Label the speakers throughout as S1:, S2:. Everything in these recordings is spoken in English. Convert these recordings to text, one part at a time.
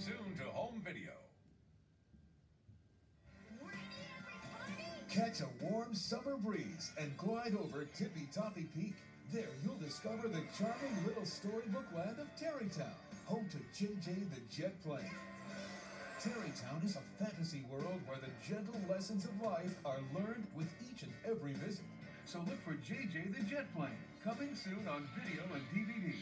S1: Soon to home video.
S2: Catch a warm summer breeze and glide over Tippy Toppy Peak. There you'll discover the charming little storybook land of Terrytown, home to JJ the Jet Plane. Terrytown is a fantasy world where the gentle lessons of life are learned with each and every visit. So look for JJ the Jet Plane, coming soon on video and DVD.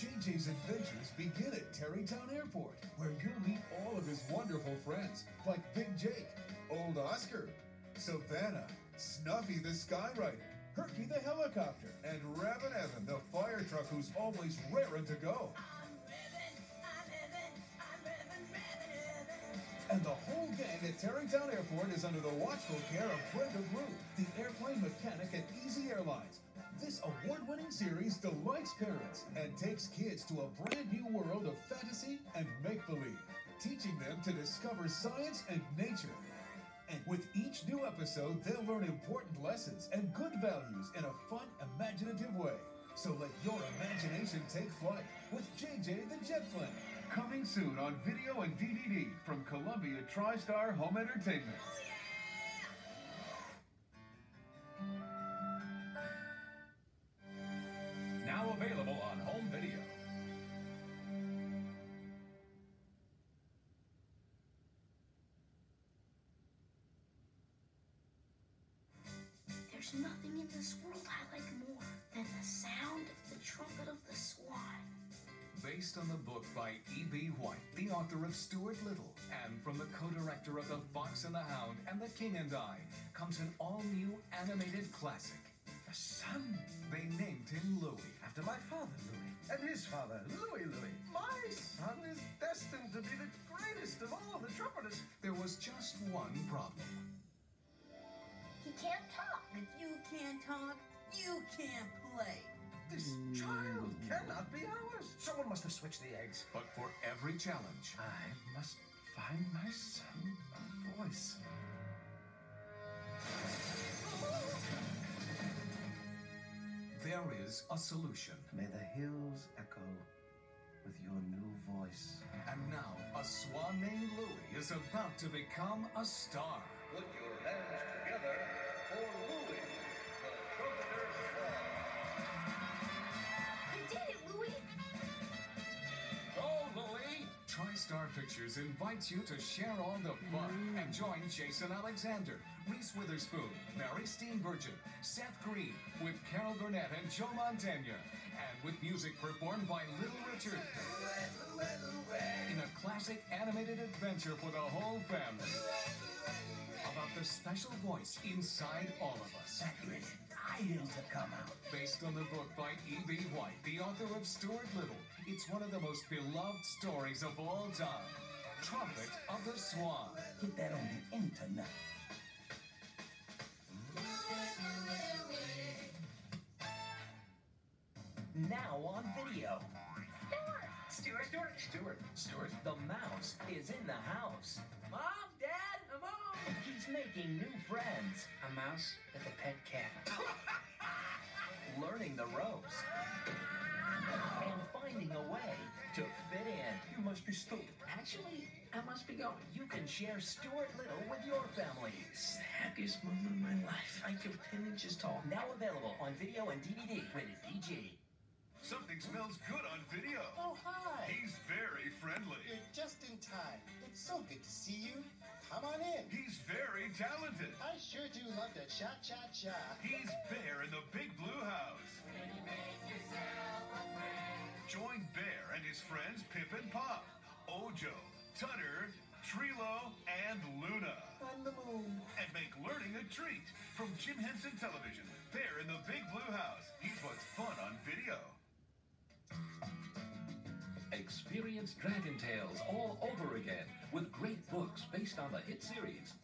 S2: JJ's adventures begin at Terrytown Airport, where you'll meet all of his wonderful friends, like Big Jake, Old Oscar, Savannah, Snuffy the Skyrider, Herky the Helicopter, and Rabbit Evan the fire truck who's always raring to go. And the whole gang at Terrytown Airport is under the watchful care of Brenda Blue, the airplane mechanic at Easy Airlines. This award-winning series delights parents and takes kids to a brand new world of fantasy and make-believe, teaching them to discover science and nature. And with each new episode, they'll learn important lessons and good values in a fun, imaginative way. So let your imagination take flight with JJ the Jet Plane. Coming soon on video and DVD from Columbia TriStar Home Entertainment.
S3: There's nothing in this world I like more than the sound of the trumpet of the swan.
S1: Based on the book by E.B. White, the author of Stuart Little, and from the co-director of The Fox and the Hound and The King and I, comes an all-new animated classic.
S4: A son
S1: They named him Louis.
S4: after my father, Louis, and his father, Louis Louis. My son is destined to be the greatest of all the trumpeters.
S1: There was just one problem.
S5: He can't talk.
S6: If you can't talk, you can't play.
S4: This child mm-hmm. cannot be ours. Someone must have switched the eggs.
S1: But for every challenge,
S4: I must find my son a voice.
S1: there is a solution.
S4: May the hills echo with your new voice.
S1: And now, a swan named Louis is about to become a star.
S7: Put your hands
S1: TriStar Pictures invites you to share all the fun and join Jason Alexander, Reese Witherspoon, Mary Steenburgen, Seth Green, with Carol Burnett and Joe Montana, and with music performed by Little Richard. In a classic animated adventure for the whole family. About the special voice inside all of us.
S4: Dying to come out.
S1: Based on the book by E.B. White, the author of Stuart Little, it's one of the most beloved stories of all time. Trumpet of the Swan.
S4: Get that on the internet.
S8: Now on video.
S6: Stuart, Stuart,
S4: Stuart, Stuart.
S8: The mouse is in the house. Making new friends,
S6: A mouse with a pet cat.
S8: learning the ropes, and finding a way to fit in.
S4: You must be stupid.
S6: Actually, I must be going.
S8: You can share Stuart Little with your family.
S6: It's the happiest moment of my life. I feel 10 inches tall.
S8: Now available on video and DVD. Rated PG.
S2: Something smells good on video.
S9: Oh, hi.
S2: He's very friendly.
S9: You're just in time. It's so good to see you.
S2: Very talented.
S9: I sure do love to cha cha cha.
S2: He's Bear in the Big Blue House. Join Bear and his friends Pip and Pop, Ojo, Tutter, Treelo, and Luna.
S9: On the moon.
S2: And make learning a treat. From Jim Henson Television, Bear in the Big Blue House. He's what's fun on video.
S10: Experience Dragon Tales all over again with great books based on the hit series.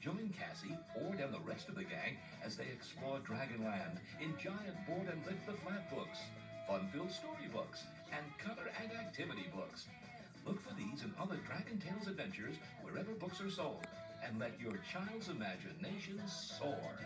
S10: Join Cassie, Ord, and the rest of the gang as they explore Dragonland in giant board and lift the flat books, fun-filled storybooks, and color and activity books. Look for these and other Dragon Tales adventures wherever books are sold, and let your child's imagination soar.